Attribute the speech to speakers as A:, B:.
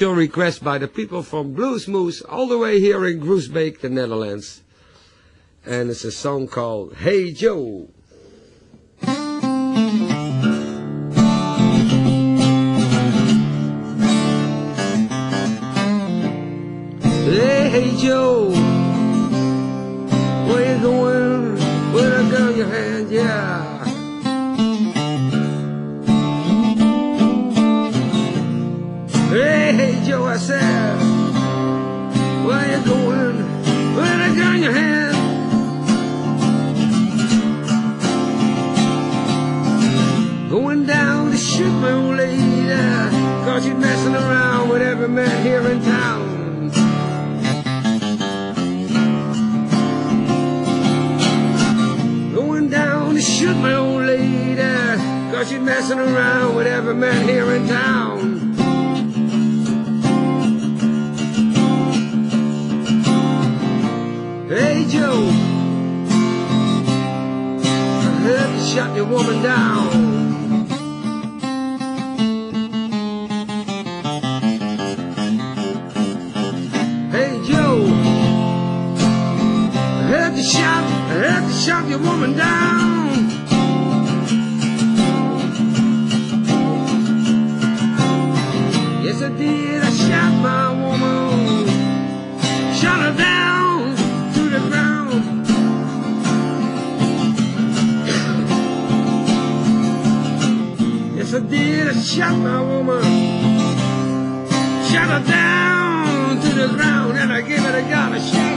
A: special request by the people from Blues Moose all the way here in Groesbeek, the Netherlands. And it's a song called Hey Joe. Hey, hey Joe, where you going with a gun in your hand? Yeah. Hey, Joe, I said, where you going with a gun in your hand? Going down to shoot my old lady, cause she's messing around with every man here in town. Going down to shoot my old lady, cause she's messing around with every man here in town. Shot your woman down. Hey Joe, you shot, I heard you shot your woman down. Yes, I did. I I did. I shot my woman, shot her down to the ground, and I gave her a gun. I shot.